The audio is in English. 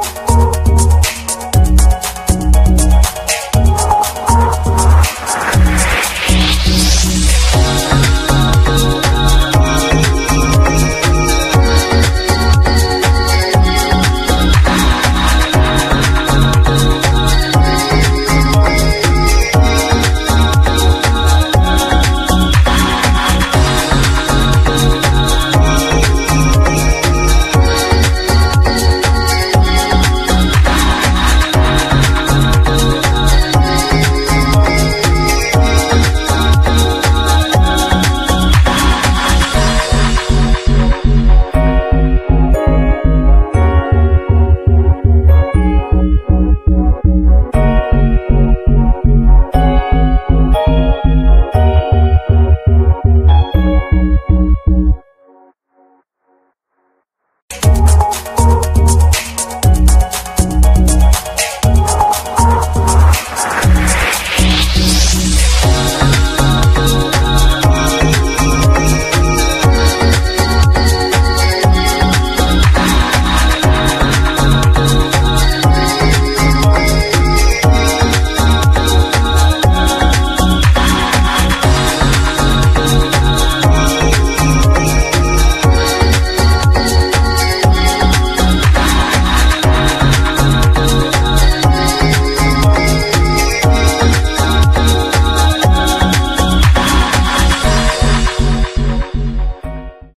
oh